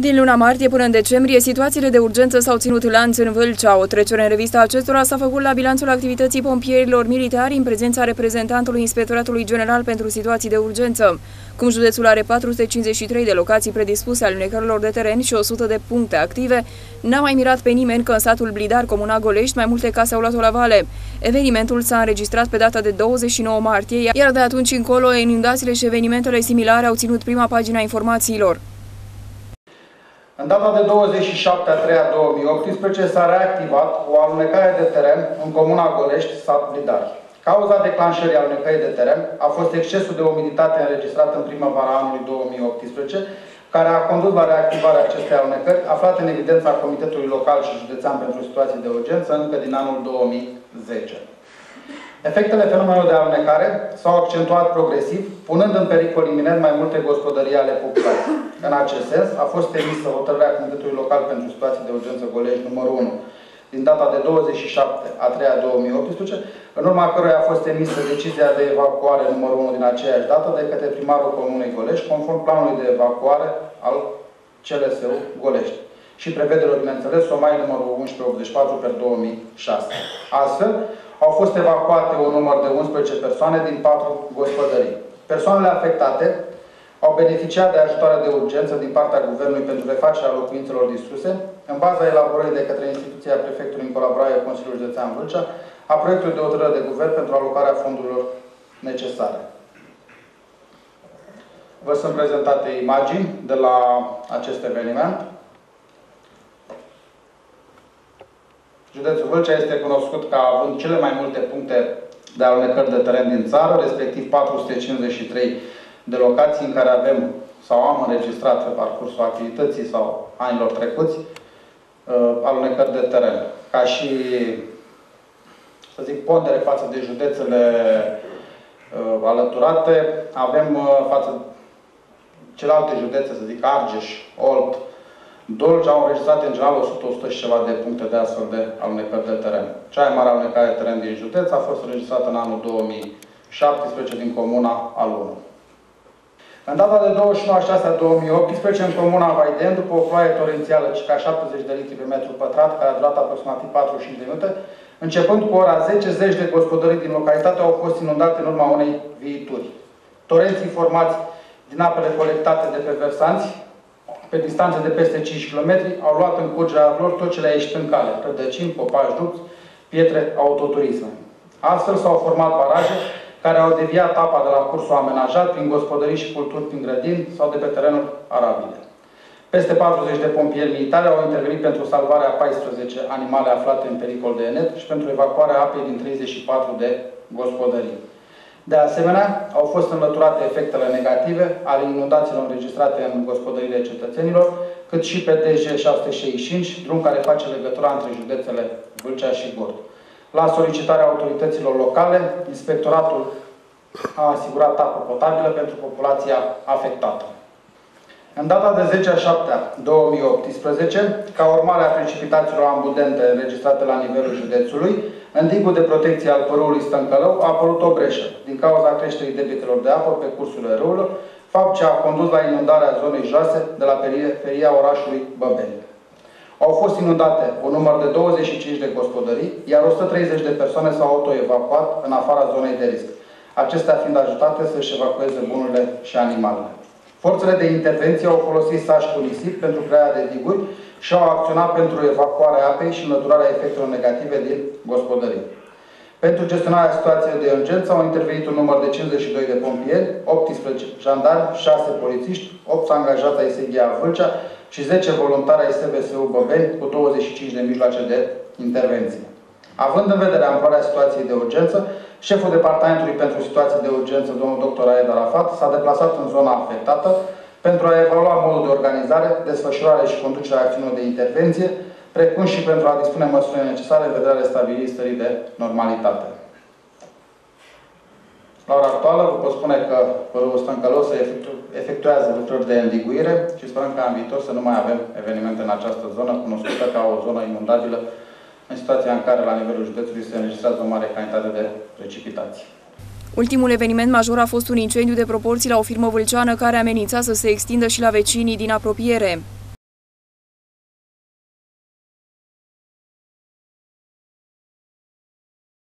Din luna martie până în decembrie, situațiile de urgență s-au ținut lanț în Vâlcea. O trecere în revista acestora s-a făcut la bilanțul activității pompierilor militari în prezența reprezentantului Inspectoratului General pentru Situații de Urgență. Cum județul are 453 de locații predispuse alunecărilor de teren și 100 de puncte active, n-a mai mirat pe nimeni că în satul Blidar, Comuna Golești, mai multe case au luat-o la vale. Evenimentul s-a înregistrat pe data de 29 martie, iar de atunci încolo inundațiile și evenimentele similare au ținut prima pagina informațiilor. În data de 27 a 3 a 2018 s-a reactivat o alunecare de teren în comuna Golești, sat Blidar. Cauza declanșării alunecării de teren a fost excesul de umiditate înregistrat în primăvara anului 2018, care a condus la reactivarea acestei alunecări, aflate în evidența Comitetului Local și Județean pentru Situații de Urgență încă din anul 2010. Efectele fenomenului de alunecare s-au accentuat progresiv, punând în pericol iminent mai multe gospodării ale populației. În acest sens, a fost emisă hotărârea Comitetului Local pentru Situații de Urgență Golești numărul 1 din data de 27 a 3 a 2018, în urma căruia a fost emisă decizia de evacuare numărul 1 din aceeași dată de către primarul Comunei Golești, conform planului de evacuare al CLSU Golești și prevederilor, bineînțeles, SOMAI numărul 1184 per 2006. Astfel, au fost evacuate un număr de 11 persoane din 4 gospodării. Persoanele afectate au beneficiat de ajutoare de urgență din partea Guvernului pentru refacerea locuințelor distruse, în baza elaborării de către instituția prefectului în colaborare cu Consiliul Județean Vâlcea, a proiectului de hotărâre de guvern pentru alocarea fondurilor necesare. Vă sunt prezentate imagini de la acest eveniment. Județul Vâlcea este cunoscut ca având cele mai multe puncte de alunecări de teren din țară, respectiv 453 de locații în care avem sau am înregistrat pe parcursul activității sau anilor trecuți uh, alunecări de teren. Ca și, să zic, pondere față de județele uh, alăturate, avem uh, față celelalte județe, să zic, Argeș, Olt, Dolj au înregistrat în general 100-100 și ceva de puncte de astfel de alunecări de teren. Cea mai mare alunecare de teren din județ a fost înregistrată în anul 2017 din comuna Alună. În data de 21 a 6 a 2018, în comuna Vaiden, după o ploaie torențială, ca 70 de litri pe metru pătrat, care a durat aproximativ 45 de minute, începând cu ora 10, zeci de gospodării din localitate au fost inundate în urma unei viituri. Torenții formați din apele colectate de pe versanți, pe distanțe de peste 5 km, au luat în curgerea lor tot ce le-a ieșit în cale, rădăcini, copaci dupți, pietre, autoturisme. Astfel s-au format baraje care au deviat apa de la cursul amenajat prin gospodării și culturi prin grădini sau de pe terenuri arabile. Peste 40 de pompieri militari au intervenit pentru salvarea 14 animale aflate în pericol de enet și pentru evacuarea apei din 34 de gospodării. De asemenea, au fost înlăturate efectele negative ale inundațiilor înregistrate în gospodările cetățenilor, cât și pe DG 665, drum care face legătura între județele Vâlcea și Gorj. La solicitarea autorităților locale, inspectoratul a asigurat apă potabilă pentru populația afectată. În data de 10 a 7 2018, ca urmare a precipitațiilor abundente înregistrate la nivelul județului, în digul de protecție al părului Stâncălău a apărut o breșă din cauza creșterii debitelor de apă pe cursul râului, fapt ce a condus la inundarea zonei joase de la periferia orașului Băbeni. Au fost inundate un număr de 25 de gospodării, iar 130 de persoane s-au autoevacuat în afara zonei de risc, acestea fiind ajutate să-și evacueze bunurile și animalele. Forțele de intervenție au folosit sași cu nisip pentru crearea de diguri și au acționat pentru evacuarea apei și înlăturarea efectelor negative din gospodării. Pentru gestionarea situației de urgență au intervenit un număr de 52 de pompieri, 18 jandarmi, 6 polițiști, 8 angajați ai SGA Vâlcea și 10 voluntari ai SVSU Băbeni cu 25 de mijloace de intervenție. Având în vedere amploarea situației de urgență, șeful Departamentului pentru Situații de Urgență, domnul dr. Aed Arafat, s-a deplasat în zona afectată pentru a evalua modul de organizare, desfășurare și conducerea acțiunilor de intervenție, precum și pentru a dispune măsurile necesare în vederea restabilirii stării de normalitate. La ora actuală vă pot spune că părul Stâncălos se efectuează lucruri de îndiguire și sperăm ca în viitor să nu mai avem evenimente în această zonă, cunoscută ca o zonă inundabilă, în situația în care la nivelul județului se înregistrează o mare cantitate de precipitații. Ultimul eveniment major a fost un incendiu de proporții la o firmă vâlceană care amenința să se extindă și la vecinii din apropiere.